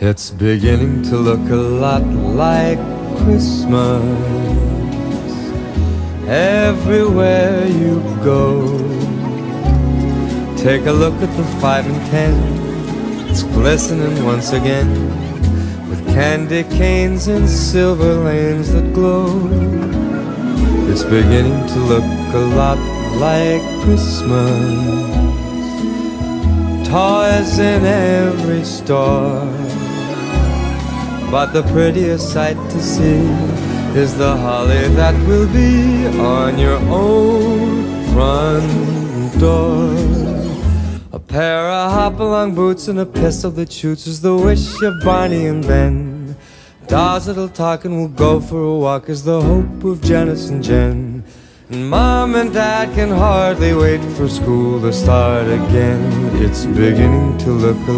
It's beginning to look a lot like Christmas everywhere you go. Take a look at the five and ten, it's glistening once again with candy canes and silver lanes that glow. It's beginning to look a lot like Christmas. Toys in every store. But the prettiest sight to see is the holly that will be on your own front door. A pair of hop-along boots and a pistol that shoots is the wish of Barney and Ben. Dolls that'll talk and will go for a walk is the hope of Janice and Jen. And Mom and Dad can hardly wait for school to start again. It's beginning to look a